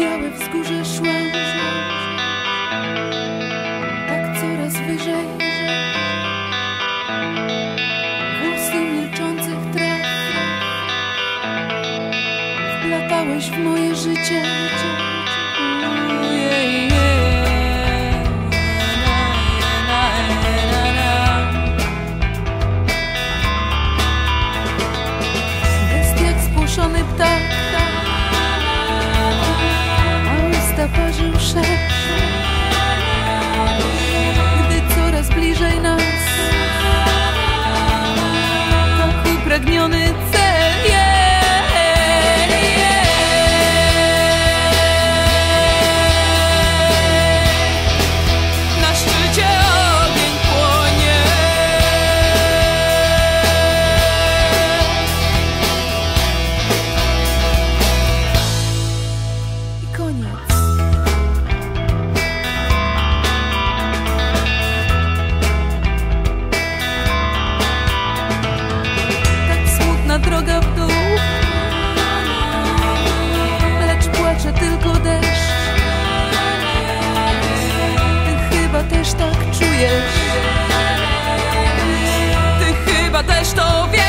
białe wzgórze szłam Tak coraz wyżej. Włosy milczących traw. Wplatałeś w moje życie. Ojej, stof